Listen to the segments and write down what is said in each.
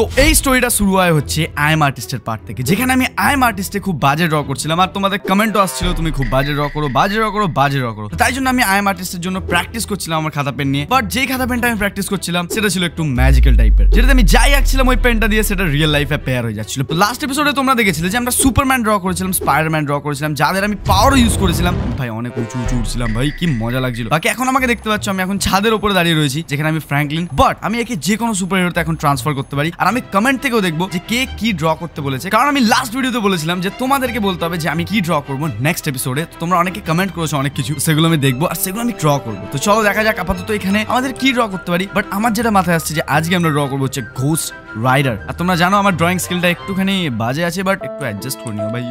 তো এই স্টোরিটা শুরু হয় হচ্ছে আই এম আর্টিস্টের পার্ট থেকে। যেখানে আমি আই এম আর্টিস্টে খুব বাজে ড্র করছিলাম আর তোমাদের কমেন্টও আসছিল, তুমি খুব বাজে ড্র করো, বাজে ড্র করো, বাজে ড্র করো। তাই জন্য আমি আই এম আর্টিস্টের জন্য প্র্যাকটিস করছিলাম আমার খাতা পেন নিয়ে। বাট যেই খাতা পেনটা আমি প্র্যাকটিস করছিলাম, সেটা ছিল একটু ম্যাজিক্যাল টাইপের যেটাতে আমি যাই আঁকছিলাম ওই পেনটা দিয়ে, সেটা রিয়েল লাইফে পেয়ার হয়ে যাচ্ছিল। লাস্ট এপিসোডে তোমরা দেখেছিলে যে আমরা সুপারম্যান ড্র করেছিলাম স্পাইডারম্যান ড্র করেছিলাম, যাদের আমি পাওয়ারও ইউজ করেছিলাম। ভাই, অনেক উঁচু উঁচু উঠছিলাম, ভাই, কি মজা লাগছিল। বাকি এখন আমাকে দেখতে পাচ্ছ, আমি এখন ছাদের উপরে দাঁড়িয়ে রয়েছি, যেখানে আমি ফ্র্যাঙ্কলিন বাট আমি একে যে কোনো সুপার হিরোতে এখন ট্রান্সফার করতে পারি। আর আমি কমেন্ট থেকেও দেখব যে কে কি ড্র করতে বলেছে। কারণ আমি লাস্ট ভিডিওতে বলেছিলাম যে তোমাদেরকে বলতে হবে যে আমি কি ড্র করব নেক্সট এপিসোডে তোমরা অনেকে কমেন্ট করেছ অনেক কিছু, সেগুলো আমি দেখব আর সেগুলো আমি ড্র করব। তো চলো দেখা যাক আপাতত এখানে আমাদের কি ড্র করতে পারি। বাট আমার যেটা মাথায় আসছে যে আজকে আমরা ড্র করব হচ্ছে ঘোষ রাইডার আর তোমরা জানো আমার ড্রয়িং স্কিলটা একটুখানি বাজে আছে বাট একটু অ্যাডজাস্ট করে নিও ভাই।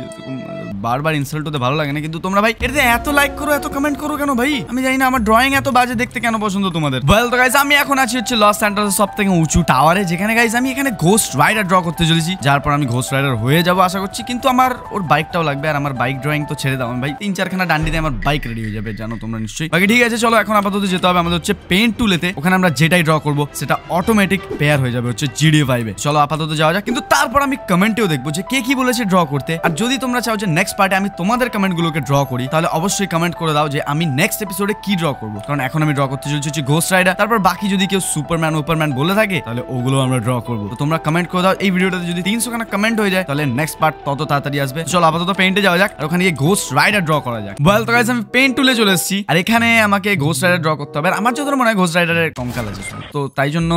বারবার ইনসাল্ট হতে ভালো লাগে না, কিন্তু তোমরা ভাই এটাতে এত লাইক করো, এত কমেন্ট করো কেন ভাই? আমি জানি না, আমার ড্রয়িং এত বাজে দেখতে কেন পছন্দ তোমাদের? ওয়েল তো গাইজ আমি এখন আছি হচ্ছে লস অ্যান্ডার্সের সব থেকে উঁচু টাওয়ারে যেখানে গাইজ আমি এখানে ঘোস্ট রাইডার ড্র করতে চলেছি। যার পর আমি ঘোস্ট রাইডার হয়ে যাব আশা করছি, কিন্তু আমার, ওর বাইকটাও লাগবে, আর আমার বাইক ড্রয়িং তো ছেড়ে দাও। ভাই, তিন চারখানা ডান্ডিতে আমার বাইক রেডি হয়ে যাবে, জানো তোমরা নিশ্চয়ই। বাকি ঠিক আছে, চলো এখন আপাতত যেতে হবে আমাদের হচ্ছে পেন্ট টুলেতে ওখানে আমরা যেটাই ড্র করব, সেটা অটোমেটিক পেয়ার হয়ে যাবে হচ্ছে জিডিএ ফাইভে চলো আপাতত যাওয়া যাক। কিন্তু তারপর আমি কমেন্টেও দেখব যে কে কি বলেছে ড্র করতে। আর যদি তোমরা চাও যে নেক্সট পার্টে আমি তোমাদের কমেন্টগুলোকে ড্র করি, তাহলে অবশ্যই কমেন্ট করে দাও যে আমি নেক্সট এপিসোডে কি ড্র করব। কারণ এখন আমি ড্র করতে চলছি হচ্ছে রাইডার তারপর বাকি যদি কেউ সুপারম্যান উপরম্যান বলে থাকে, তাহলে ওগুলো আমরা ড্র করব। তো তোমরা কমেন্ট করে দাও। এই ভিডিওটাতে যদি তিনশো খানা কমেন্ট হয়ে যায়, তাহলে নেক্সট পার্ট তত তাড়াতাড়ি আসবে। চলো আপাতত পেন্টে যাওয়া যাক ওখানে গিয়ে ঘোস্ট রাইডার ড্র করা যাক। বল তো আমি পেন্ট তুলে চলে এসেছি। আর এখানে আমাকে ঘোস্ট রাইডার ড্র করতে হবে। আর আমার যত মনে হয় ঘোস্ট রাইডারের কঙ্কাল আছে। তো তাই জন্য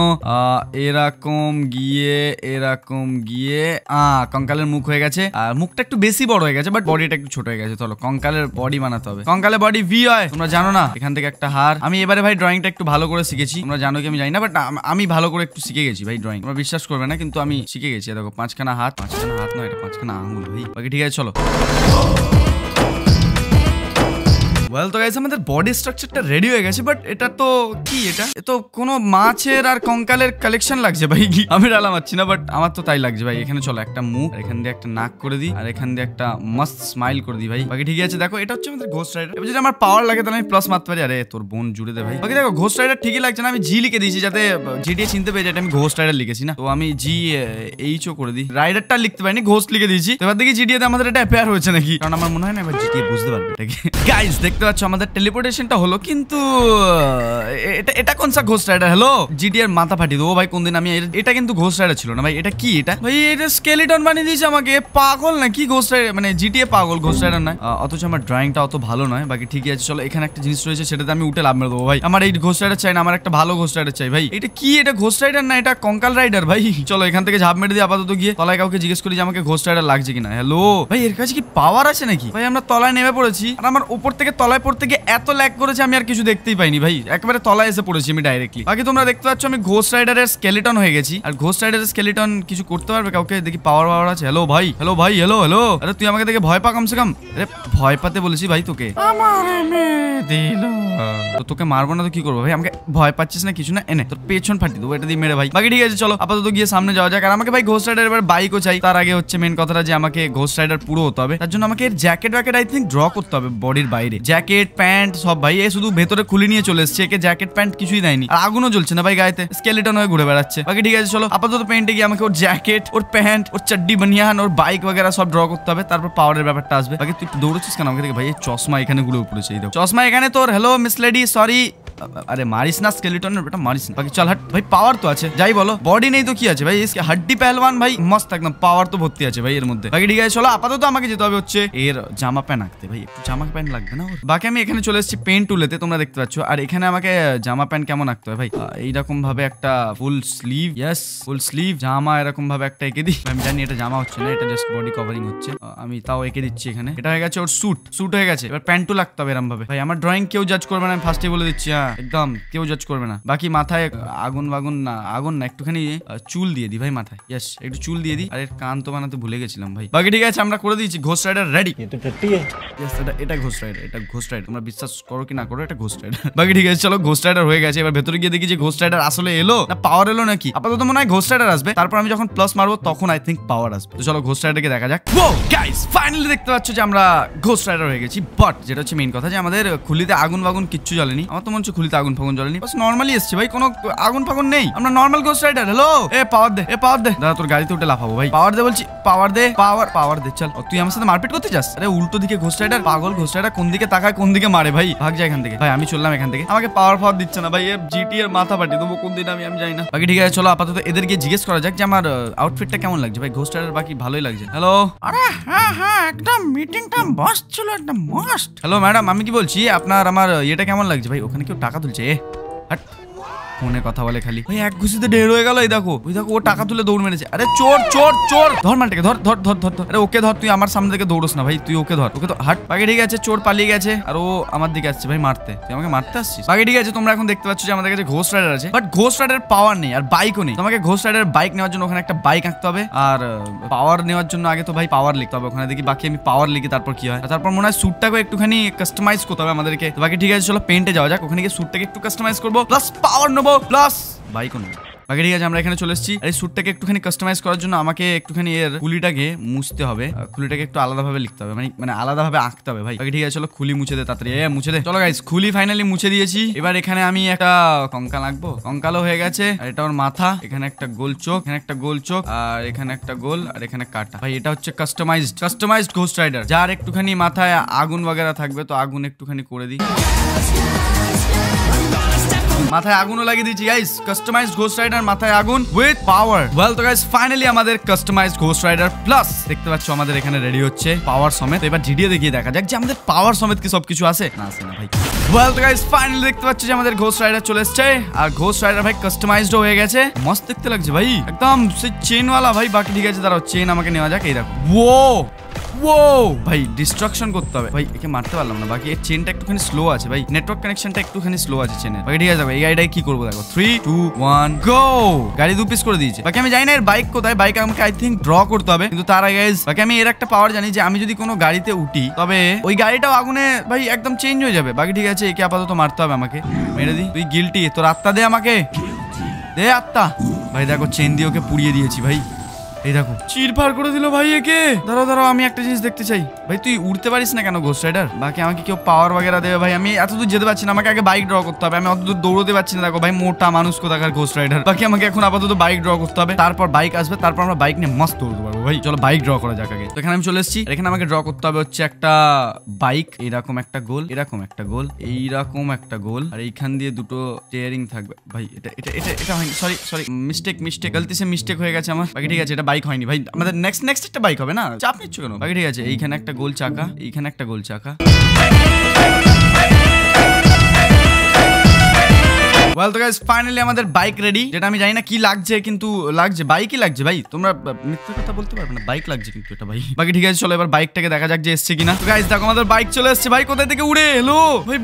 এরকম গিয়ে এরকম গিয়ে কঙ্কালের মুখ হয়ে গেছে। আর মুখটা একটু বেশি বড় হয়ে গেছে বাট বডিটা একটু ছোট হয়ে গেছে। চলো, কঙ্কালের বডি বানাতে হবে। কঙ্কালের বডি ভি হয়, তোমরা জানো না? এখান থেকে একটা হার। আমি এবারে ভাই ড্রয়িংটা একটু ভালো করে শিখেছি। তোমরা জানো কি আমি জানি না বাট আমি ভালো করে একটু শিখে গেছি ভাই ড্রয়িং তোমরা বিশ্বাস করবে না, কিন্তু আমি শিখে গেছি। দেখো, পাঁচখানা হাত পাঁচখানা হাত নয়, এটা পাঁচখানা আঙুল ভাই। বাকি ঠিক আছে, চলো। ওয়েল তো গাইস আমাদের বডি স্ট্রাকচারটা রেডি হয়ে গেছে বাট এটা তো কি এটা? এ তো কোনো মাছের আর কঙ্কালের কালেকশন লাগছে ভাই। আমি ডালা মারছি না বাট আমার তো তাই লাগছে ভাই। এখানে চলো একটা মুখ এখান দিয়ে একটা নাক করে দিই, আর এখান দিয়ে একটা মস্ত স্মাইল করে দিই ভাই। বাকি ঠিক আছে, দেখো, এটা হচ্ছে আমাদের ঘোস্ট রাইডার এবার যদি আমার পাওয়ার লাগে, তাহলে আমি প্লাস মারতে পারি। আরে, তোর বোন জুড়ে দে ভাই। বাকি দেখো ঘোস্ট রাইডার ঠিকই লাগছে না, আমি জি লিখে দিয়েছি যাতে জিটিএ চিনতে পেরে এটা আমি ঘোস্ট রাইডার লিখেছি না। তো আমি জি এইচও করে দিই। রাইডারটা লিখতে পারিনি ঘোস্ট লিখে দিয়েছি। এবার দেখি জিটিএ তে আমাদের এটা অ্যাপেয়ার হয়েছে নাকি? কারণ আমার মনে হয় না এবার জিটিএ বুঝতে পারবে গাইস দেখতে পাচ্ছ আমাদের টেলিপোর্টেশনটা হলো কিন্তু আহ, এটা এটা কোন সা ঘোস্ট রাইডার হ্যালো জিটি এর মাথা ফাটিয়ে দেবো। ভাই কোনদিন আমি এর- এটা কিন্তু ঘোস্ট রাইডার ছিল না ভাই। এটা কি এটা? ভাই এটা স্কেলিটন বানিয়ে দিয়েছে আমাকে। পাগল না কি ঘোস্ট রাইডার মানে জিটিএ পাগল ঘোস্ট রাইডার নয়। আহ, অথচ আমার ড্রয়িংটা অত ভালো নয়। বাকি ঠিকই আছে। চলো এখানে একটা জিনিস রয়েছে সেটাতে আমি উঠে লাভ মেরে দেবো ভাই। আমার এই ঘোস্ট রাইডার চাই না আমার একটা ভালো ঘোস্ট রাইডার চাই ভাই। এটা কি? এটা ঘোস্ট রাইডার না এটা কঙ্কাল রাইডার ভাই? চলো এখান থেকে ঝাঁপ মেরে দিয়ে আপাতত গিয়ে। তলায় কাউকে জিজ্ঞেস করি যে আমাকে ঘোস্ট রাইডার লাগছে কিনা? হ্যালো ভাই এর কাছে কি পাওয়ার আছে নাকি? ভাই আমরা তলায় নেমে পড়েছি। আর আমার উপর থেকে তলায় পড়তে গিয়ে এত ল্যাক করেছে আমি আর কিছু দেখতেই পাইনি ভাই। একেবারে তলায় এসে পড়েছি আমি ডাইরেক্টলি বাকি তোমরা দেখতে পাচ্ছ আমি ঘোষ রাইডারের স্কেলিটন হয়ে গেছি। আর ঘোষ রাইডারের স্কেলিটন কিছু করতে পারবে? কাউকে দেখি পাওয়ার পাওয়ার আছে? হ্যালো ভাই হ্যালো ভাই হ্যালো হ্যালো আরে তুই আমাকে দেখে ভয় পা কমসে কম। আরে ভয় পাতে বলেছি ভাই তোকে। তো তোকে মারবো না তো কি করব ভাই? আমাকে ভয় পাচ্ছিস না কিছু না? এনে তোর পেছন ফাটি দেবো এটা দিয়ে মেরে ভাই। বাকি ঠিক আছে চলো আপাতত গিয়ে সামনে যাওয়া যাক। আর আমাকে ভাই ঘোস্ট রাইডার এবার বাইকও চাই। তার আগে হচ্ছে মেন কথাটা যে আমাকে ঘোষ রাইডার পুরো হতে হবে। তার জন্য আমাকে এর জ্যাকেট ওয়াকেট আই থিঙ্ক ড্র করতে হবে বডির বাইরে। জ্যাকেট প্যান্ট সব ভাই এ শুধু ভেতরে খুলে নিয়ে চলে এসছে একে জ্যাকেট প্যান্ট কিছুই দেয়নি আর আগুনও জ্বলছে না ভাই গায়েতে স্কেলেটন হয়ে ঘুরে বেড়াচ্ছে বাকি ঠিক আছে চলো আপাতত পেন্টে গিয়ে আমাকে ওর জ্যাকেট ওর প্যান্ট ওর চাড্ডি বানিয়ান ওর বাইক वगैरह সব ড্র করতে হবে তারপর পাওয়ারের ব্যাপারটা আসবে বাকি তুই একটু দৌড়ছিস কেন আমাকে দেখে ভাই এই চশমা এখানে ঘুরে পড়েছে এই দেখো চশমা এখানে তোর হ্যালো মিস লেডি সরি আরে মারিস না স্কেলিটনের বেটা মারিস না। বাকি চল হাট, ভাই পাওয়ার তো আছে। যাই বলো বডি নেই তো কি আছে? ভাই ইসকে হাড্ডি পেহলওয়ান, ভাই, মস্ত একদম পাওয়ার তো ভর্তি আছে ভাই এর মধ্যে। বাকি ঠিক আছে, চলো, আপাতত আমাকে যেতে হবে হচ্ছে এর জামা প্যান্ট আঁকতে। ভাই জামা প্যান্ট লাগবে না? বাকি আমি এখানে চলে এসেছি পেন টুলেতে তোমরা দেখতে পাচ্ছ। আর এখানে আমাকে জামা প্যান্ট কেমন আঁকতে হয়? ভাই এইরকম ভাবে একটা full sleeve yes full sleeve জামা এরকম ভাবে একটা এঁকে দিই। আমি জানি এটা জামা হচ্ছে না, এটা জাস্ট বডি কভারিং হচ্ছে। আমি তাও এঁকে দিচ্ছি এখানে। এটা হয়ে গেছে ওর স্যুট স্যুট হয়ে গেছে। এবার প্যান্টও লাগতে হবে এরকম ভাবে ভাই, আমার ড্রয়িং কেউ জাজ করবে না, আমি ফার্স্টে বলে দিচ্ছি হ্যাঁ। একদম কেউ জজ করবে না। বাকি মাথায় আগুন বাগুন না আগুন না একটুখানি চুল দিয়ে দি ভাই মাথায়। ইয়েস একটু চুল দিয়ে দি। আরে কান তো বানাতে ভুলে গেছিলাম ভাই। বাকি ঠিক আছে আমরা করে দিয়েছি ঘোষ রাইডার রেডি এটা ঘোষ রাইডার এটা ঘোষ রাইডার তোমরা বিশ্বাস করো কি না করো এটা ঘোষ রাইডার বাকি ঠিক আছে চলো ঘোষ রাইডার হয়ে গেছে। এবার ভেতরে গিয়ে দেখি যে ঘোষ রাইডার আসলে এলো না পাওয়ার এলো নাকি? আপাতত মনে হয় ঘোষ রাইডার আসবে। তারপর আমি যখন প্লাস মারবো তখন আই থিঙ্ক পাওয়ার আসবে। তো চলো ঘোষ রাইডারকে দেখা যাক। ও গাইস ফাইনালি দেখতে পাচ্ছ যে আমরা ঘোষ রাইডার হয়ে গেছি। বাট যেটা হচ্ছে মেইন কথা যে আমাদের খুলিতে আগুন বাগুন কিচ্ছু জ্বলেনি। আমার তো মনে হচ্ছে খুলিতে আগুন ফাগুন জ্বলেনি। বাস নর্মালি এসছে ভাই কোনো আগুন ফাগুন নেই। আমরা নর্মাল গোস্ট রাইডার হ্যালো এ পাওয়ার দে এ পাওয়ার দে। দাদা তোর গাড়িতে উঠে লাফাবো ভাই। পাওয়ার দে বলছি পাওয়ার দে পাওয়ার পাওয়ার দে চল। তুই আমার সাথে মারপিট করতে যাস? আরে উল্টো দিকে ঘোস্ট রাইডার পাগল ঘোস্ট রাইডার কোন দিকে তাকায় কোন দিকে মারে ভাই? ভাগ যায় এখান থেকে। ভাই আমি চললাম এখান থেকে। আমাকে পাওয়ার পাওয়ার দিচ্ছে না ভাই জিটি এর মাথা পাটি দেবো কোন দিন আমি আমি জানি না। বাকি ঠিক আছে চলো আপাতত এদেরকে জিজ্ঞেস করা যাক যে আমার আউটফিটটা কেমন লাগছে। ভাই ঘোস্ট রাইডার বাকি ভালোই লাগছে। হ্যালো আরে হ্যাঁ হ্যাঁ একদম মিটিংটা মস্ত ছিল একদম মস্ত হ্যালো ম্যাডাম আমি কি বলছি? আপনার আমার ইয়েটা কেমন লাগছে? ভাই ওখানে কেউ টাকা তুলছে এ হাট ফোনে কথা বলে খালি। ওই এক ঘুষিতে ঢের হয়ে গেল, এই দেখো। ওই দেখো, ও টাকা তুলে দৌড় মেরেছে। আরে চোর চোর চোর! ধর মালটাকে, ধর ধর ধর ধর। আরে ওকে ধর, তুই আমার সামনে থেকে দৌড়স না, ভাই, তুই ওকে ধর, ওকে তো হাট, বাকি ঠিক আছে, চোর পালিয়ে গেছে, আর ও আমার দিকে আসছে, ভাই, মারতে। তুই আমাকে মারতে আসছিস? বাকি ঠিক আছে, তোমরা এখন দেখতে পাচ্ছ যে আমাদের কাছে ঘোষ রাইডার আছে। বাট ঘোষ রাইডার পাওয়ার নেই, আর বাইকও নেই। তোমাকে ঘোষ রাইডার বাইক নেওয়ার জন্য ওখানে একটা বাইক আঁকতে হবে, আর পাওয়ার নেওয়ার জন্য আগে তো ভাই পাওয়ার লিখতে হবে ওখানে। দেখি বাকি আমি পাওয়ার লিখি, তারপর কি হয়। তারপর মনে হয় স্যুটটাকে একটুখানি কাস্টমাইজ করতে হবে আমাদেরকে। বাকি ঠিক আছে, চলো পেন্টে যাওয়া যাক। ওখানে গিয়ে স্যুটটাকে একটু কাস্টমাইজ করব প্লাস পাওয়ার নেব। প্লাস বাইকও নেব বাকি ঠিক আছে, আমরা এখানে চলে এসেছি। এই স্যুটটাকে একটুখানি কাস্টমাইজ করার জন্য আমাকে একটুখানি এর খুলিটাকে মুছতে হবে। খুলিটাকে একটু আলাদাভাবে লিখতে হবে। মানে মানে আলাদাভাবে আঁকতে হবে ভাই। বাকি ঠিক আছে, চলো খুলি মুছে দে তাড়াতাড়ি। এ, মুছে দে। চলো গাইস খুলি ফাইনালি মুছে দিয়েছি। এবার এখানে আমি একটা কঙ্কাল আঁকবো। কঙ্কালও হয়ে গেছে। আর এটা ওর মাথা। এখানে একটা গোল চোখ, এখানে একটা গোল চোখ, আর এখানে একটা গোল, আর এখানে কাটা। ভাই, এটা হচ্ছে কাস্টমাইজড কাস্টমাইজড ঘোস্ট রাইডার যার একটুখানি মাথায় আগুন বাগেরা থাকবে, তো আগুন একটুখানি করে দিই। মাথায় আগুনও লাগিয়ে দিয়েছি গাইস কাস্টমাইজড ঘোস্ট রাইডার মাথায় আগুন উইথ পাওয়ার ওয়েল তো গাইস ফাইনালি আমাদের কাস্টমাইজ ঘোস্ট রাইডার প্লাস দেখতে পাচ্ছ, আমাদের এখানে রেডি হচ্ছে পাওয়ার সমেত। এবার জিডিও দেখিয়ে দেখা যাক যে আমাদের পাওয়ার সমেত কি সবকিছু আছে। না আছে না, ভাই। ওয়েল তো গাইস ফাইনালি দেখতে পাচ্ছ যে আমাদের ঘোস্ট রাইডার চলে এসেছে। আর ঘোস্ট রাইডার ভাই কাস্টমাইজড হয়ে গেছে। মস্ত দেখতে লাগছে, ভাই। একদম, সেই চেনওয়ালা ভাই। বাকি ঠিক আছে, দাঁড়াও চেন আমাকে নেওয়া যাক, এই দেখো। ও ও ভাই ডিস্ট্রাকশন করতে হবে। ভাই, একে মারতে পারলাম না। বাকি এর চেনটা একটুখানি স্লো আছে। ভাই নেটওয়ার্ক কানেকশনটা একটুখানি স্লো আছে চেনের বাকি ঠিক আছে, ভাই, এই গাড়িটাকে কি করব দেখো। থ্রি টু ওয়ান গো গাড়ি দু পিস করে দিয়েছে। বাকি আমি জানি না এর বাইক কোথায়। বাইক আমাকে আই থিঙ্ক ড্র করতে হবে। কিন্তু তার আগে বাকি আমি এর একটা পাওয়ার জানি যে, আমি যদি কোনো গাড়িতে উঠি, তবে ওই গাড়িটাও আগুনে, ভাই, একদম চেঞ্জ হয়ে যাবে। বাকি ঠিক আছে, একে আপাতত মারতে হবে আমাকে। মেরে দি। তুই গিলটি তোর আত্মা দে আমাকে। দে আত্মা। ভাই, দেখো চেন দিয়ে ওকে পুড়িয়ে দিয়েছি, ভাই। এই দেখো। চিরফার করে দিল ভাই একে। দাঁড়াও দাঁড়াও আমি একটা জিনিস দেখতে চাই। ভাই তুই উড়তে পারিস না কেন ঘোষ রাইডার বাকি আমাকে কেউ পাওয়ার বাগেরা দেবে ভাই আমি এত দূর যেতে পারছি না আমাকে আগে বাইক ড্র করতে হবে আমি অত দূর দৌড়তে পারছি না। দেখো ভাই মোটা মানুষ কোথাকার ঘোষ রাইডার বাকি আমাকে এখন আপাতত বাইক ড্র করতে হবে তারপর বাইক আসবে তারপর আমরা বাইক নিয়ে মস্ত দৌড়তে পারব ভাই। চলো বাইক ড্র করা যাক আগে। তো এখানে আমি চলে এসেছি এখানে আমাকে ড্র করতে হবে হচ্ছে একটা বাইক এরকম একটা গোল এরকম একটা গোল এইরকম একটা গোল আর এইখান দিয়ে দুটো স্টিয়ারিং থাকবে। ভাই এটা এটা এটা এটা সরি সরি মিস্টেক মিস্টেক গলতি সে মিস্টেক হয়ে গেছে আমার। বাকি ঠিক আছে এটা বাইক হয়নি। ভাই, আমাদের নেক্সট নেক্সট একটা বাইক হবে না? চাপ নিচ্ছ কেন? বাকি ঠিক আছে, এইখানে একটা গোল চাকা, এইখানে একটা গোল চাকা। তো ফাইনালি আমাদের বাইক রেডি যেটা আমি জানি না কি লাগছে, কিন্তু লাগছে। বাইকই লাগছে ভাই। তোমরা কথা বলতে পারবে না। বাইক লাগছে এটা ভাই। বাকি ঠিক আছে, চলো এবার বাইকটাকে দেখা যাক যে কিনা। গাইস দেখো, আমাদের বাইক চলে ভাই, কোথায় থেকে উড়ে?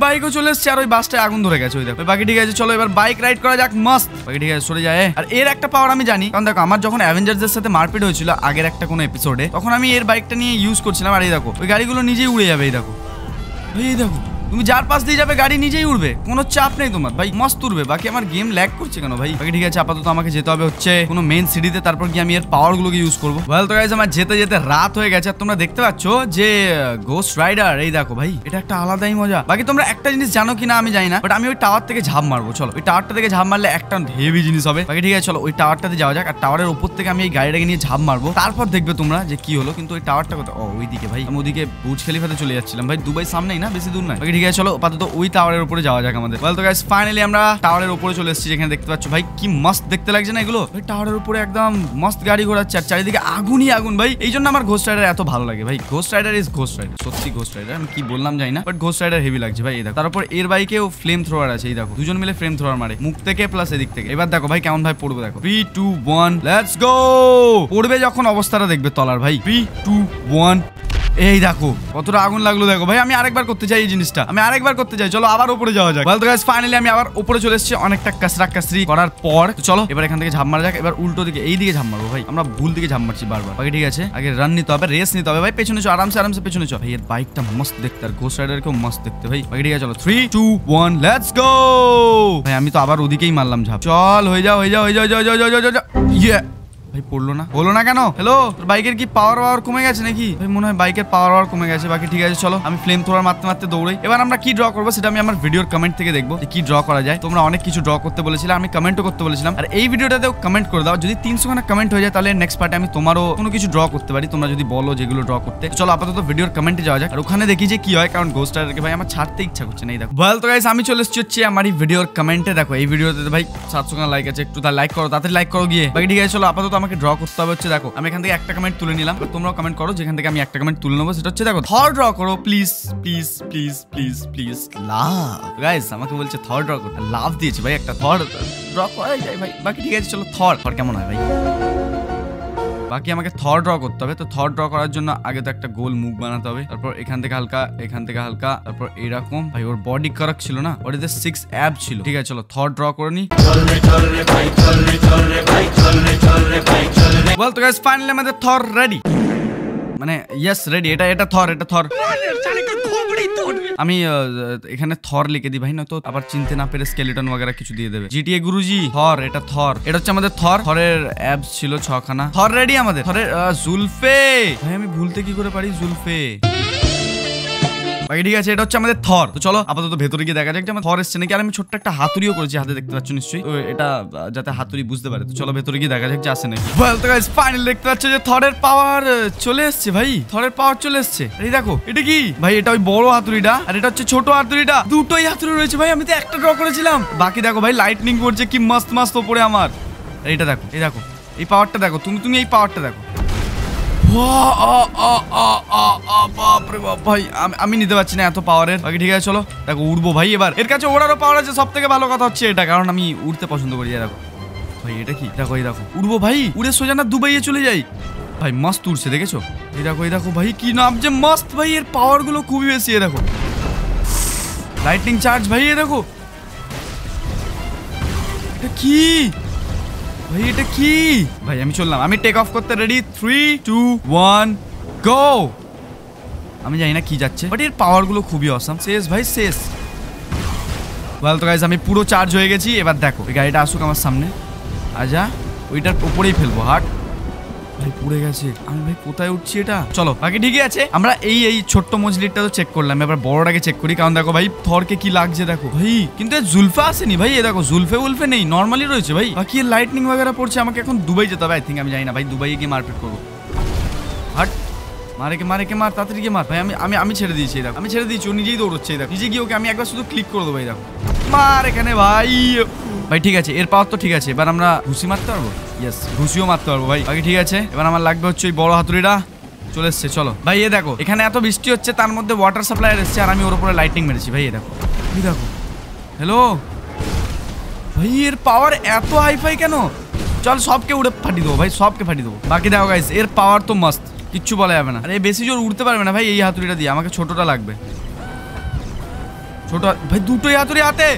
বাইকও চলে আর ওই বাসটায় আগুন ধরে গেছে, ওই দেখো। বাকি ঠিক আছে, চলো এবার বাইক রাইড করা যাক। মস্ত ঠিক আছে যায়। আর এর একটা পাওয়ার আমি জানি। কারণ দেখো, আমার যখন অ্যাভেঞ্জার্সের সাথে মারপিট হয়েছিল, আগের একটা কোনো এপিসোডে তখন আমি এর বাইকটা নিয়ে ইউজ করছিলাম। আর এই দেখো, ওই গাড়িগুলো নিজেই উড়ে যাবে, এই দেখো। এই দেখো। তুমি যার পাশ দিয়ে যাবে, গাড়ি নিজেই উড়বে। কোনো চাপ নেই তোমার। ভাই, মস্ত উড়বে। বাকি আমার গেম ল্যাগ করছে কেন ভাই? বাকি ঠিক আছে, আপাতত আমাকে যেতে হবে হচ্ছে কোনো মেন সিটিতে তারপর গিয়ে আমি এর পাওয়ার গুলোকে ইউজ করব তো গাইজ আমার যেতে যেতে রাত হয়ে গেছে। আর তোমরা দেখতে পাচ্ছ যে গোস্ট রাইডার এই দেখো ভাই, এটা একটা আলাদাই মজা। বাকি তোমরা একটা জিনিস জানো কিনা আমি জানি না বাট আমি ওই টাওয়ার থেকে ঝাঁপ মারবো। চলো, ওই টাওয়ারটা থেকে ঝাঁপ মারলে একটা হেভি জিনিস হবে। বাকি ঠিক আছে, চলো, ওই টাওয়ারটাতে যাওয়া যাক। আর টাওয়ারের উপর থেকে আমি এই গাড়িটাকে নিয়ে ঝাঁপ মারবো। তারপর দেখবে তোমরা যে কি হলো, কিন্তু ওই টাওয়ারটা কোথায়? ও, ওইদিকে ভাই। আমি ওদিকে বুজ খেলিফাতে চলে যাচ্ছিলাম। ভাই দুবাই সামনেই না? বেশি দূর নয়। আছে চলো, আপাতত ওই টাওয়ারের উপরে যাওয়া যাক আমাদের। বলতো গাইস ফাইনালি আমরা টাওয়ারের উপরে চলে এসেছি, যেখানে দেখতে পাচ্ছ, ভাই কি মস্ত দেখতে লাগছে না এগুলো? ভাই টাওয়ারের উপরে একদম মস্ত গাড়ি ঘোরাচ্ছে, আর চারিদিকে আগুনই আগুন, ভাই। এই জন্য আমার ঘোস্ট রাইডার এত ভালো লাগে, ভাই। Ghost Rider is Ghost Rider সত্যি ঘোস্ট রাইডার আমি কি বললাম জানি না বাট ঘোস্ট রাইডার হেভি লাগছে, ভাই, এই দেখো। তারপর এর বাইকেও ফ্লেম থ্রোয়ার আছে, এই দেখো। দুজন মিলে ফ্লেম থ্রোয়ার মারে, মুখ থেকে প্লাস এদিক থেকে। এবার দেখো, ভাই, কেমন ভাই পড়বে, দেখো। Three two one let's go পড়বে যখন অবস্থাটা দেখবে তলার, ভাই। থ্রি টু ওয়ান এই দেখো কতটা আগুন লাগল দেখো। ভাই আমি আরেকবার করতে চাই এই জিনিসটা। আমি আরেকবার করতে চাই। চলো আবার উপরে যাওয়া যাক। বলতো গাইস ফাইনালি আমি আবার উপরে চলে এসেছি। অনেকটা কাসরা কাসরি করার পর। চলো এবার এখান থেকে ঝাঁপ মারা যাক। এবার উল্টো দিকে এই দিকে ঝাপ মারবো ভাই। আমরা ভুল দিকে ঝাঁপ মারছি বারবার। বাকি ঠিক আছে? আগে রান নিতে হবে রেস নিতে হবে। ভাই পেছনে চো আরামসে আরামসে পেছনে চো। ভাই এর বাইকটা মস্ত দেখতে আর ঘোষ রাইডারকেও মস্ত দেখতে ভাই। বাকি ঠিক আছে চলো। Three two one let's go ভাই আমি তো আবার ওদিকেই মারলাম ঝাপ। চল হয়ে হয়ে যাও হয়ে যাও হয়ে যাও হয়ে যাও, হয়ে যাও ইয়ে ভাই, পড়ল না? বলো না কেন? হ্যালো তোর বাইকের কি পাওয়ার পাওয়ার কমে গেছে নাকি? ভাই, মনে হয় বাইকের পাওয়ার পাওয়ার কমে গেছে। বাকি ঠিক আছে, চলো। আমি ফ্লেম থ্রোয়ার মারতে মারতে দৌড়াই। এবার আমরা কি ড্র করব সেটা আমি আমার ভিডিওর কমেন্ট থেকে দেখব কি ড্র করা যায়। তোমরা অনেক কিছু ড্র করতে বলেছিলে, আমি কমেন্টও করতে বলেছিলাম। আর এই ভিডিওটাতেও কমেন্ট করে দাও। যদি তিনশো খানা কমেন্ট হয়ে যায়, তাহলে নেক্সট পার্টে আমি তোমারও কোনো কিছু ড্র করতে পারি। তোমরা যদি বলো যেগুলো ড্র করতে। চলো, আপাতত ভিডিওর কমেন্টে যাওয়া যাক। আর ওখানে দেখি যে কি হয়, কারণ গোস্টারকে ভাই আমার ছাড়তে ইচ্ছা করছে না। এই দেখো। বল তো গাইস আমি চলে এসেছি হচ্ছে আমার এই ভিডিওর কমেন্টে দেখো, এই ভিডিওতে ভাই সাতশো খানা লাইক আছে। একটু তার লাইক করো, তাড়াতাড়ি লাইক করো গিয়ে। বাকি ঠিক আছে, চলো, আপাতত আমাকে ড্র করতে হবে হচ্ছে দেখো, আমি এখান থেকে একটা কমেন্ট তুলে নিলাম। তোমরা তোমরাও কমেন্ট করো, যেখান থেকে আমি একটা কমেন্ট তুলে নেব, সেটা হচ্ছে দেখো থর ড্র করো please please please please please love guys আমাকে বলছে থর ড্র করতে লাভ দিয়েছে ভাই একটা থর ড্র করাই যায় ভাই। বাকি ঠিক আছে, চলো থর থর কেমন হয় ভাই? বাকি আমাকে থর ড্র করতে হবে। তো থর ড্র করার জন্য আগে তো একটা গোল মুখ বানাতে হবে। তারপর এখান থেকে হালকা, এখান থেকে হালকা, তারপর এরকম। ভাই, ওর বডি কারাক ছিল না? বডিতে সিক্স অ্যাব ছিল। ঠিক আছে, চলো থর ড্র করে নি। বল তো গাইস ফাইনালি আমাদের থর রেডি মানে ইয়েস রেডি এটা এটা থর এটা থর আমি আহ, এখানে থর লিখে দিই ভাই না তো আবার চিনতে না পেরে স্কেলিটন वगैरह কিছু দিয়ে দেবে জিটিএ গুরুজি থর এটা থর এটা হচ্ছে আমাদের থর থরের অ্যাপস ছিল ছখানা থর রেডি আমাদের থরের আহ, জুলফে ভাই আমি ভুলতে কি করে পারি জুলফে ঠিক আছে, এটা হচ্ছে আমাদের থর। তো চলো, আপাতত ভেতরে গিয়ে দেখা যাক যে আমার থর এসছে নাকি। আর আমি ছোট্ট একটা হাতুড়িও করেছি, হাতে দেখতে পাচ্ছ নিশ্চয়ই। তো এটা যাতে হাতুড়ি বুঝতে পারে। তো চলো, ভেতরে গিয়ে দেখা যাক যে আসে নাকি। বলতো গাইস ফাইনাল দেখতে পাচ্ছ যে থরের পাওয়ার চলে এসছে ভাই। থরের পাওয়ার চলে এসছে। এই দেখো, এটা কি? ভাই, এটা ওই বড় হাতুড়িটা, আর এটা হচ্ছে ছোট হাতুড়িটা। দুটোই হাতুড়ি রয়েছে ভাই, আমি তো একটা ড্র করেছিলাম। বাকি দেখো ভাই লাইটনিং করছে, কি মস্ত মস্ত ওপরে আমার। এটা দেখো, এই দেখো, এই পাওয়ারটা দেখো, তুমি তুমি এই পাওয়ারটা দেখো। ভাই, আমি- নিতে পারছি না এত পাওয়ারের বাকি ঠিক আছে, চলো। দেখো, উড়বো। ভাই, এবার এর কাছে ওড়ারও পাওয়ার আছে সব থেকে ভালো কথা হচ্ছে এটা, কারণ আমি উড়তে পছন্দ করি দেখো। ভাই, এটা কি? দেখো দেখো। উড়বো, ভাই, উড়ে সোজা না দুবাইয়ে চলে যাই। ভাই, মস্ত উড়ছে, দেখেছ? এই দেখো, এই ভাই, কি নাম যে মস্ত, ভাই, এর পাওয়ারগুলো খুবই বেশি এ দেখো। লাইটনিং চার্জ ভাই এ দেখো। এটা কি? ভাই, এটা কি? ভাই, আমি চললাম। আমি টেক অফ করতে ready three two one go আমি জানি না কি যাচ্ছে বাট এর পাওয়ারগুলো খুবই অসাম শেষ, ভাই, শেষ। ওয়েল তো গাইজ আমি পুরো চার্জ হয়ে গেছি। এবার দেখো এই গাড়িটা আসুক আমার সামনে। আজা ওইটার উপরেই ফেলব, হাট। ভাই, পুড়ে গেছে। আমি ভাই, কোথায় উঠছি এটা? চলো, বাকি ঠিকই আছে। আমরা এই এই ছোট্ট মজলিটটা তো চেক করলাম। এবার বড়টাকে চেক করি। কারণ দেখো ভাই, থরকে কি লাগছে দেখো। ভাই, কিন্তু জুলফা আসেনি ভাই। এ দেখো, জুলফে উলফে নেই নর্মালি রয়েছে ভাই। বাকি লাইটনিং বগেরা পড়ছে, আমাকে এখন দুবাই যেতে হবে। আই থিঙ্ক আমি জানি না ভাই দুবাই গিয়ে মারপিট করব। হাট, মারে কে, মার তাড়াতাড়ি গিয়ে মার। ভাই, আমি আমি আমি ছেড়ে দিয়েছি দেখো। আমি ছেড়ে দিয়েছি, ও নিজেই দৌড়চ্ছে দেখো। নিজে গিয়ে ওকে আমি একবার শুধু ক্লিক করে দেবো, এই দেখো। মার এখানে ভাই। ভাই, ঠিক আছে, এর পাওয়ার তো ঠিক আছে, এবার আমরা ঘুষি মারতে পারব? ইয়েস ঘুষিও মারতে পারব ভাই। বাকি ঠিক আছে, এবার আমার লাগবে হচ্ছে ওই বড় হাতুড়িটা। চলে এসছে, চলো। ভাই, এ দেখো, এখানে এত বৃষ্টি হচ্ছে, তার মধ্যে ওয়াটার সাপ্লাই এসছে, আর আমি ওর উপরে লাইটিং মেরেছি। ভাই, এ দেখো। এই দেখো। হ্যালো ভাই, এর পাওয়ার এত হাইফাই কেন? চল, সবকে উড়ে ফাটিয়ে দেবো ভাই, সবকে ফাটিয়ে দেবো। বাকি দেখো গাইস এর পাওয়ার তো মস্ত কিচ্ছু বলা যাবে না। আরে বেশি জোর উড়তে পারবে না ভাই, এই হাতুড়িটা দিয়ে, আমাকে ছোটটা লাগবে। ছোট, ভাই, দুটোই হাতুড়ি হাতে।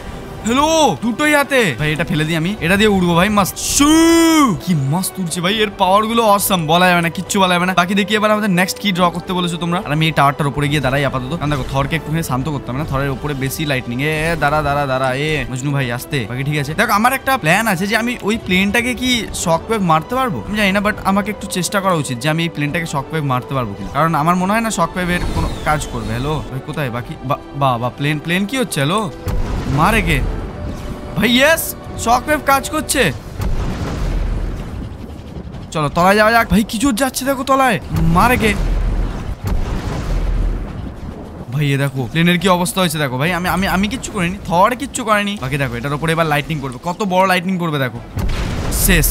হ্যালো দুটোই হাতে। ভাই, এটা ফেলে দিই আমি। এটা দিয়ে উড়বো ভাই মাস্ট শু! কি মস্ত উড়ছে ভাই, এর পাওয়ারগুলো অসম বলা যাবে না, কিচ্ছু বলা যাবে না। বাকি দেখি এবার আমাদের নেক্সট কি ড্র করতে বলেছ তোমরা? আর আমি এই টাওয়ারটার উপরে গিয়ে দাঁড়াই আপাতত। কারণ দেখো থরকে একটুখানি শান্ত করতে হবে না থরের উপরে বেশি লাইটনিং এ, দাঁড়া দাঁড়া দাঁড়া, এ, মজনু ভাই, আসতে। বাকি ঠিক আছে। দেখো, আমার একটা প্ল্যান আছে যে আমি ওই প্লেনটাকে কি শক ওয়েভ মারতে পারব? আমি জানি না বাট আমাকে একটু চেষ্টা করা উচিত যে আমি এই প্লেনটাকে শক ওয়েভ মারতে পারব কিনা। কারণ আমার মনে হয় না শক ওয়েভের কোনো কাজ করবে। হ্যালো ভাই, কোথায়? বাকি বা বা প্লেন প্লেন কি হচ্ছে? হ্যালো মারে কে ভাই ইয়েস শক ওয়েভ কাজ করছে চলো তলায় যাওয়া যাক ভাই কিছু যাচ্ছে দেখো তলায় মারে কে ভাই এ দেখো প্লেনের কি অবস্থা হয়েছে দেখো। ভাই, আমি আমি আমি কিচ্ছু করিনি থর কিচ্ছু করেনি। বাকি দেখো, এটার উপরে এবার লাইটিং করবে। কত বড় লাইটিং করবে দেখো। শেষ।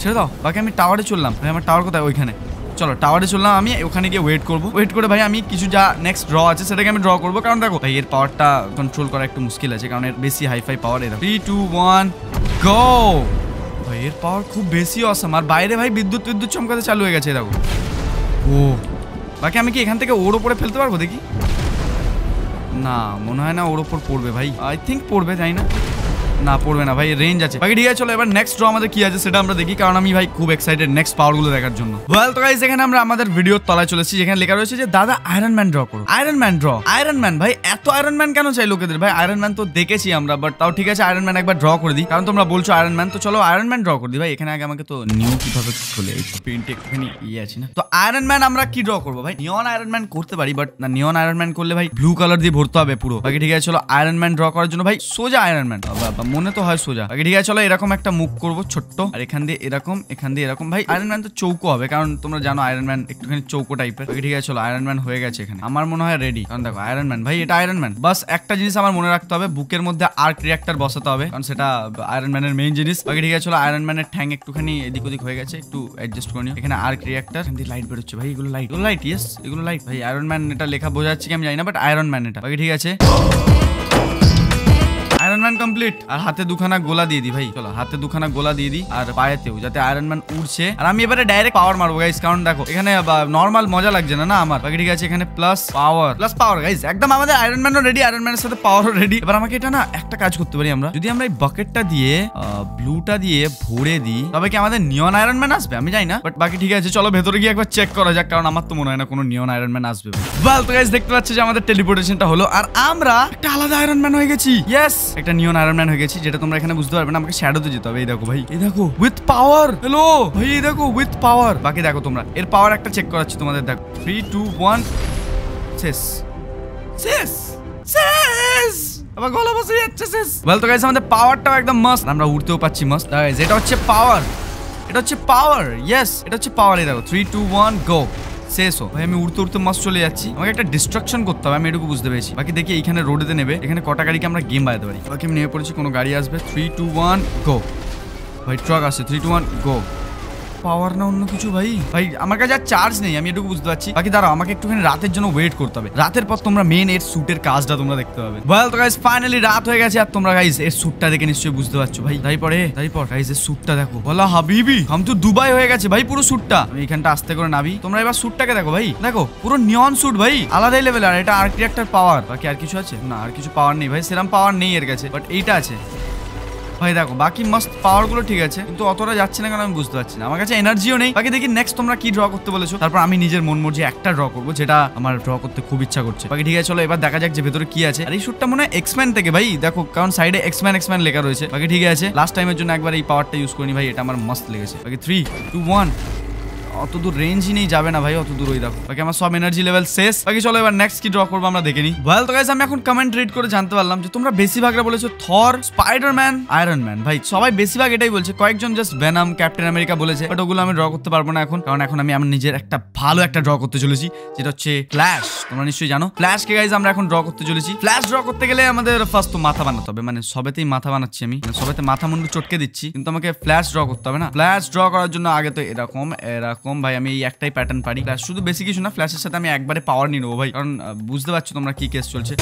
ছেড়ে দাও। বাকি আমি টাওয়ারে চললাম। ভাই, আমার টাওয়ার কোথায়? ওইখানে। চলো টাওয়ারে চললাম আমি, ওখানে গিয়ে ওয়েট করব। ওয়েট করে ভাই, আমি কিছু যা নেক্সট ড্র আছে, সেটাকে আমি ড্র করব। কারণ দেখো, ভাই, এর পাওয়ারটা কন্ট্রোল করা একটু মুশকিল আছে, কারণ এর বেশি হাইফাই পাওয়ার এর থ্রি টু ওয়ান গো ভাই, এর পাওয়ার খুব বেশি অসাম আর বাইরে ভাই, বিদ্যুৎ বিদ্যুৎ চমকাতে চালু হয়ে গেছে, দেখো। ও, বাকি আমি কি এখান থেকে ওর ওপরে ফেলতে পারব দেখি? না, মনে হয় না ওর ওপর পড়বে ভাই। আই থিঙ্ক পড়বে তাই না। না পড়বে না ভাই রেঞ্জ আছে বাকি ঠিক আছে চলো এবার নেক্সট ড্র আমাদের কি আছে সেটা আমরা দেখি কারণ আমি ভাই খুব এক্সাইটেড নেক্সট পাওয়ারগুলো দেখার জন্য ওয়েল তো গাইস এখানে আমরা আমাদের ভিডিওর তলায় চলেছি যেখানে লেখা রয়েছে যে দাদা আয়রন ম্যান ড্র করো Iron Man draw Iron Man ভাই এত আয়রন ম্যান কেন চাই লোকেদের ভাই আয়রন ম্যান তো দেখেছি আমরা বাট তাও ঠিক আছে আয়রন ম্যান একবার ড্র করে দিই কারণ তোমরা বলছো আয়রন ম্যান তো চলো আয়রন ম্যান ড্র করে দিই ভাই এখানে আগে আমাকে তো নিউ কীভাবে খুলে এই প্রিন্ট একটুখানি ইয়ে আছে না তো আয়রন ম্যান আমরা কি ড্র করব ভাই নিয়ন আয়রন ম্যান করতে পারি বাট না নিয়ন আয়রন ম্যান করলে ভাই ব্লু কালার দিয়ে ভরতে হবে পুরো বাকি ঠিক আছে চলো আয়রন ম্যান ড্র করার জন্য ভাই সোজা আয়রন ম্যান মনে তো হয় সোজা। ঠিক আছে, চলো এরকম একটা মুখ করব ছোট্ট। আর এখান দিয়ে এরকম, এখান দিয়ে এরকম। ভাই আয়রন ম্যান তো চৌকো হবে, কারণ তোমরা জানো আয়রন ম্যান একটুখানি চৌকো টাইপের ঠিক আছে, চলো আয়রন ম্যান হয়ে গেছে এখানে। আমার মনে হয় রেডি কারণ দেখো আয়রন ম্যান ভাই, এটা আয়রন ম্যান বাস একটা জিনিস আমার মনে রাখতে হবে, বুকের মধ্যে আর্ক রিয়াক্টার বসাতে হবে, কারণ সেটা আয়রন ম্যানের মেইন জিনিস। বাকি ঠিক আছে, চলো আয়রন ম্যানের ঠ্যাং একটুখানি এদিক ওদিক হয়ে গেছে, একটু অ্যাডজাস্ট করে নিও। এখানে আর্ক রিয়াক্টার দিয়ে লাইট বেরোচ্ছে। ভাই, এগুলো লাইট এগুলো লাইট ইয়েস এগুলো লাইট ভাই আয়রন ম্যান এটা লেখা বোঝাচ্ছে কি আমি জানি না বাট আয়রন ম্যান এটা। বাকি ঠিক আছে। ম্যান কমপ্লিট আর হাতে দুখানা গোলা দিয়ে দিই ভাই। চলো, হাতে দুখানা গোলা দিয়ে দিই আর পায়েতেও, যাতে আয়রন ম্যান উড়ছে। আর আমি এবারে ডাইরেক্ট পাওয়ার মারবো গাইস কারণ দেখো, এখানে নর্মাল মজা লাগছে না না, আমার? বাকি ঠিক আছে, এখানে plus power plus power guys একদম আমাদের আয়রন ম্যানও রেডি আয়রন ম্যানের সাথে পাওয়ারও রেডি এবার আমাকে এটা না একটা কাজ করতে পারি আমরা। যদি আমরা এই বাকেটটা দিয়ে ব্লুটা দিয়ে ভরে দিই, তবে কি আমাদের নিয়ন আয়রন ম্যান আসবে? আমি জানি না বাট বাকি ঠিক আছে, চলো ভেতরে গিয়ে একবার চেক করা যাক, কারণ আমার তো মনে হয় না কোনো নিয়ন আয়রন ম্যান আসবে। ওয়েল তো গাইস দেখতে পাচ্ছি যে আমাদের টেলিপোর্টেশনটা হলো। আর আমরা একটা আলাদা আয়রন ম্যান হয়ে গেছি। ইয়েস একটা নিয়ন আয়রন ম্যান হয়ে গেছি, যেটা তোমরা এখানে বুঝতে পারবে না, আমাকে শ্যাডোতে যেতে হবে। এই দেখো ভাই, এই দেখো উইথ পাওয়ার হ্যালো ভাই, এই দেখো উইথ পাওয়ার বাকি দেখো তোমরা, এর পাওয়ার একটা চেক করাচ্ছি তোমাদের, দেখো। থ্রি টু ওয়ান শেষ। শেষ! শেষ! আবার গলা বসে যাচ্ছে, শেষ। বল তো গাইস আমাদের পাওয়ারটাও একদম মাস্ট আমরা উঠতেও পাচ্ছি মাস্ট গাইস এটা হচ্ছে পাওয়ার এটা হচ্ছে পাওয়ার ইয়েস এটা হচ্ছে পাওয়ার এই দেখো। থ্রি টু ওয়ান গো শেষ হো ভাই, আমি উড়তে উড়তে মাস চলে যাচ্ছি। আমাকে একটা ডিস্ট্রাকশন করতে হবে, আমি এটুকু বুঝতে পেরেছি। বাকি দেখি এখানে রোডেতে নেবে। এখানে কটা গাড়িকে আমরা গেম বাজাতে পারি। বাকি আমি নেমে পড়েছি, কোনো গাড়ি আসবে। থ্রি টু ওয়ান গো ভাই ট্রাক আসছে। Three two one go power না অন্য কিছু ভাই? ভাই, আমার কাছে আর চার্জ নেই, আমি এটুকু বুঝতে পারছি। বাকি দাঁড়াও, আমাকে একটুখানি রাতের জন্য ওয়েট করতে হবে। রাতের পর তোমরা মেন এর স্যুটের কাজটা তোমরা দেখতে পাবে। বল তো গাইস ফাইনালি রাত হয়ে গেছে, আর তোমরা গাইস এর স্যুটটা দেখে নিশ্চয়ই বুঝতে পারছ। ভাই, তাই পরে, তাই পর গাইস এর স্যুটটা দেখো। বলা হাবিবি হাম তো দুবাই হয়ে গেছে ভাই পুরো স্যুটটা আমি এখানটা আস্তে করে নাবি তোমরা এবার স্যুটটাকে দেখো ভাই। দেখো, পুরো নিয়ন স্যুট ভাই। আলাদাই লেভেল আর এটা আর্কিটেক্টার পাওয়ার বাকি আর কিছু আছে? না, আর কিছু পাওয়ার নেই ভাই। সেরকম পাওয়ার নেই এর কাছে বাট এইটা আছে। ভাই, দেখো, বাকি মাস্ট পাওয়ারগুলো ঠিক আছে, কিন্তু অতটা যাচ্ছে না কারণ আমি বুঝতে পারছি না। আমার কাছে এনার্জিও নেই। বাকি দেখি নেক্সট তোমরা কি ড্র করতে বলেছ? তারপর আমি নিজের মন মর্জি একটা ড্র করব, যেটা আমার ড্র করতে খুব ইচ্ছা করছে। বাকি ঠিক আছে, চলো, এবার দেখা যাক যে ভেতরে কি আছে। আর এই শুটটা মনে হয় এক্সম্যান থেকে, ভাই, দেখো, কারণ সাইডে এক্সম্যান এক্সম্যান লেখা রয়েছে। বাকি ঠিক আছে লাস্ট টাইমের জন্য একবার এই পাওয়ারটা ইউজ করিনি, ভাই, এটা আমার মস্ত লেগেছে। বাকি থ্রি টু ওয়ান অত দূর রেঞ্জই নেই, যাবে না ভাই অত দূর ওই দেখো। বাকি আমার সব এনার্জি লেভেল শেষ। বাকি চলো এবার নেক্সট কি ড্র করব আমরা দেখে নিই। ওয়েল তো গাইস আমি এখন কমেন্ট রিড করে জানতে পারলাম যে তোমরা বেশিরভাগরা বলেছ থর স্পাইডারম্যান আয়রন ম্যান ভাই, সবাই বেশিরভাগ এটাই বলছে। কয়েকজন জাস্ট ভেনাম ক্যাপ্টেন আমেরিকা বলেছে বাট ওগুলো আমি ড্র করতে পারব না এখন। কারণ এখন আমি আমার নিজের একটা ভালো একটা ড্র করতে চলেছি, যেটা হচ্ছে ফ্ল্যাশ তোমরা নিশ্চয়ই জানো। ফ্ল্যাশ কে গাইজ আমরা এখন ড্র করতে চলেছি। ফ্ল্যাশ ড্র করতে গেলে আমাদের ফার্স্ট তো মাথা বানাতে হবে। মানে সবেতেই মাথা বানাচ্ছি আমি। মানে সবেতে মাথা মুন্ডু চটকে দিচ্ছি। কিন্তু আমাকে ফ্ল্যাশ ড্র করতে হবে না। ফ্ল্যাশ ড্র করার জন্য আগে তো এরকম এরকম ভাই, আমি এই একটাই প্যাটার্ন পারি। শুধু বেশি কিছু না ফ্ল্যাশের সাথে আমি একবারে পাওয়ার নিয়ে নেব, ভাই। কারণ বুঝতে পারছ তোমরা কি কেস চলছে।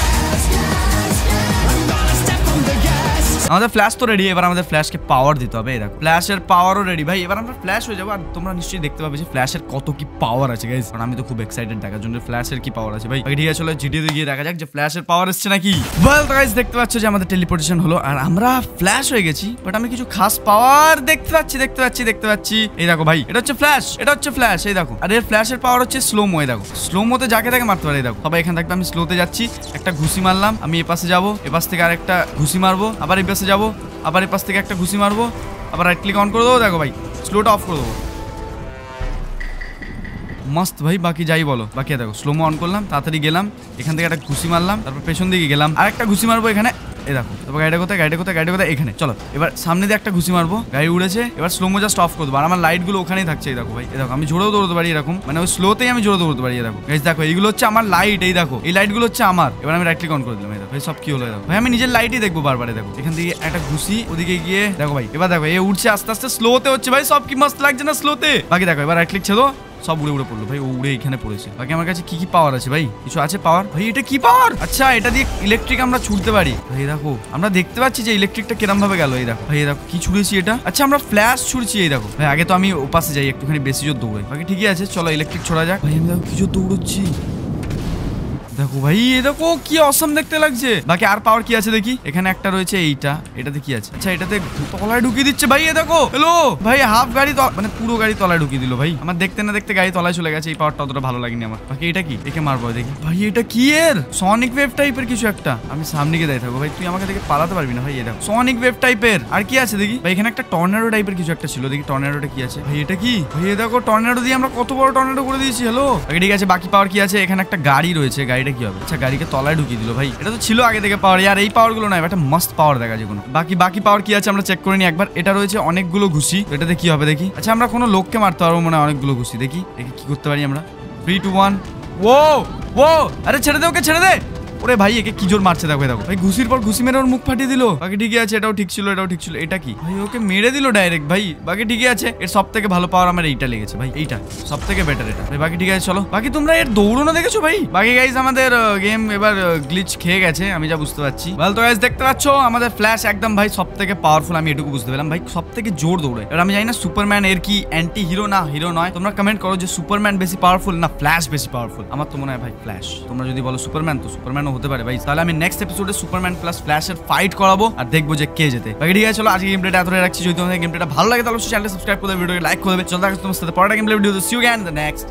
আমাদের ফ্ল্যাশ তো রেডি এবার আমাদের ফ্ল্যাশকে পাওয়ার দিতে হবে। দেখো ফ্ল্যাশের পাওয়ারও রেডি ভাই, এবার আমরা ফ্ল্যাশ হয়ে যাব, আর তোমরা নিশ্চয়ই দেখতে পাবে যে ফ্ল্যাশের কত কি পাওয়ার আছে গাইজ কারণ আমি তো খুব এক্সাইটেড দেখার জন্য ফ্ল্যাশের কি পাওয়ার আছে, ভাই। ঠিক আছে, চলো জিটিতে গিয়ে দেখা যাক যে ফ্ল্যাশের পাওয়ার এসছে নাকি। ওয়েল গাইজ দেখতে পাচ্ছ যে আমাদের টেলিপোর্টেশন হলো, আর আমরা ফ্ল্যাশ হয়ে গেছি বাট আমি কিছু খাস পাওয়ার দেখতে পাচ্ছি দেখতে পাচ্ছি দেখতে পাচ্ছি। এই দেখো, ভাই, এটা হচ্ছে ফ্ল্যাশ এটা হচ্ছে ফ্ল্যাশ এই দেখো। আর এর ফ্ল্যাশের পাওয়ার হচ্ছে স্লো মো দেখো। স্লো মোতে যাকে তাকে মারতে পারে দেখো। সবাই এখান থাকতে আমি স্লোতে যাচ্ছি, একটা ঘুষি মারলাম, আমি এ পাশে যাব, এ পাশ থেকে আরেকটা ঘুষি মারবো, আবার এই পাশে যাব, আবার এর পাশ থেকে একটা ঘুষি মারবো, আবার রাইট ক্লিক অন করে দেবো, দেখো ভাই স্লোটা অফ করে দেবো। মস্ত ভাই, বাকি যাই বলো, বাকি দেখো স্লোমো অন করলাম, তাড়াতাড়ি গেলাম, এখান থেকে একটা ঘুষি মারলাম, তারপর পেছন দিকে গেলাম আর একটা ঘুষি মারবো এখানে। এই দেখো তারপর গাড়িটা কোথায় গাড়িটা কোথায় গাড়িটা কোথায়? এখানে, চলো। এবার সামনে দিয়ে একটা ঘুষি মারবো, গাড়ি উড়েছে, এবার স্লোমো জাস্ট অফ করে দেবো আর আমার লাইটগুলো ওখানেই থাকছে, এই দেখো ভাই দেখো, আমি জোরেও দৌড়তে পারি এরকম মানে ওই স্লোতেই আমি জোরে দৌড়তে পারি দেখো। গাইজ দেখো, এইগুলো হচ্ছে আমার লাইট এই দেখো, এই লাইটগুলো হচ্ছে আমার। এবার আমি রাইট ক্লিক অন করে দিলাম ভাই সব কি হলো দেখো। ভাই, আমি নিজের লাইটই দেখব বারবার দেখো। এখান থেকে একটা ঘুষি, ওদিকে গিয়ে, দেখো ভাই, এবার দেখো, এ উঠছে আস্তে আস্তে স্লোতে হচ্ছে ভাই, সব কি মস্ত লাগছে না স্লোতে বাকি দেখো, এবার রাইট ক্লিক ছেড়ো। সব উড়ে উড়ে পড়ল। ভাই, ও উড়ে এখানে পড়েছে। বাকি আমার কাছে কি কি পাওয়ার আছে ভাই? কিছু আছে পাওয়ার ভাই, এটা কি পাওয়ার আচ্ছা এটা দিয়ে ইলেকট্রিক আমরা ছুটতে পারি। ভাই, দেখো, আমরা দেখতে পাচ্ছি যে ইলেকট্রিকটা কিরম ভাবে গেল, এই দেখো। ভাই দেখো, কি ছুড়েছি এটা? আচ্ছা আমরা ফ্ল্যাশ ছুড়ছি, এই দেখো। ভাই, আগে তো আমি ওপাশে যাই, একটুখানি বেশি জোর দৌড়াই। বাকি ঠিকই আছে, চলো ইলেকট্রিক ছড়া যাক। ভাই, আমি দেখো, কি জোর দৌড়চ্ছি। দেখো ভাই দেখো কি অসম দেখতে লাগছে। বাকি আর পাওয়ার কি আছে দেখি? এখানে একটা রয়েছে এইটা। এটাতে কি আছে? আচ্ছা এটাতে তলায় ঢুকিয়ে দিচ্ছে ভাই এ দেখো। হ্যালো ভাই হাফ গাড়ি মানে পুরো গাড়ি তলায় ঢুকিয়ে দিল ভাই। আমার দেখতে না দেখতে গাড়ি তলায় চলে গেছে, এই পাওয়ারটা অতটা ভালো লাগেনি আমার। বাকি এটা কি? একে মারবো দেখি। ভাই, এটা কি এর? সনিক ওয়েভ টাইপের কিছু একটা। আমি সামনে গিয়ে দাঁড়িয়ে থাকব ভাই, তুই আমাকে দেখে পালাতে পারবি না ভাই এটা সনিক ওয়েভ টাইপের আর কি আছে দেখি? ভাই, এখানে একটা টর্নেডো টাইপের কিছু একটা ছিল। দেখি টর্নেডোটা কি আছে? ভাই, এটা কি? ভাই দেখো টর্নেডো দিয়ে আমরা কত বড় টর্নেডো করে দিয়েছি হ্যালো ঠিক আছে, বাকি পাওয়ার কি আছে? এখানে একটা গাড়ি রয়েছে গাড়িটা কি হবে? আচ্ছা গাড়িকে তলায় ঢুকিয়ে দিল ভাই। এটা তো ছিল আগে থেকে পাওয়ার আর এই পাওয়ারগুলো নয় একটা মাস্ট পাওয়ার দেখা যায় কোনো। বাকি বাকি পাওয়ার কি আছে আমরা চেক করে নিই। একবার এটা রয়েছে অনেকগুলো ঘুষি। এটাতে কি হবে দেখি? আচ্ছা আমরা কোনো লোককে মারতে পারব মনে অনেকগুলো ঘুষি। দেখি দেখি কি করতে পারি আমরা। থ্রি টু ওয়ান ও ও আরে, ছেড়ে দে ওকে, ছেড়ে দে! ওরে ভাই, একে কি জোর মারছে? দেখো দেখো। ভাই, ঘুষির পর ঘুষি মেরে ওর মুখ ফাটিয়ে দিল। বাকি ঠিকই আছে, এটাও ঠিক ছিল, এটাও ঠিক ছিল। এটা কি? ভাই, ওকে মেরে দিল ডাইরেক্ট ভাই। বাকি ঠিকই আছে। এর সব থেকে ভালো পাওয়ার আমার এইটা লেগেছে, ভাই। এইটা। সব থেকে বেটার এটা। ভাই, বাকি ঠিক আছে, চলো। বাকি তোমরা এর দৌড়নো দেখেছ, ভাই? বাকি গাইজ আমাদের গেম এবার গ্লিচ খেয়ে গেছে, আমি যা বুঝতে পারছি। ভালো তো গাইজ দেখতে পাচ্ছ? আমাদের ফ্ল্যাশ একদম, ভাই সব থেকে পাওয়ারফুল আমি এটুকু বুঝতে পেলাম, ভাই। সব থেকে জোর দৌড়ে। এবার আমি জানি না সুপারম্যান এর কি অ্যান্টি হিরো না হিরো নয়। তোমরা কমেন্ট করো যে সুপারম্যান বেশি পাওয়ারফুল না ফ্ল্যাশ বেশি পাওয়ারফুল আমার তো মনে হয়, ভাই ফ্ল্যাশ তোমরা যদি বলো সুপারম্যান তো সুপারম্যানও হতে পারে। ভাই তাহলে আমি নেক্সট এপিসোডে সুপারম্যান প্লাস ফ্ল্যাশের ফাইট করাবো আর দেখব যে কে যেতে বাকি ঠিক আছে, চলো, আজকে গেম প্লেটা এতটাই রাখছি। যদি তোমাদের গেমটা ভালো লাগে, তাহলে চ্যানেল সাবস্ক্রাইব করে ভিডিওকে লাইক করবে দেবে। চলো তোমার সাথে পরের game video see you again the next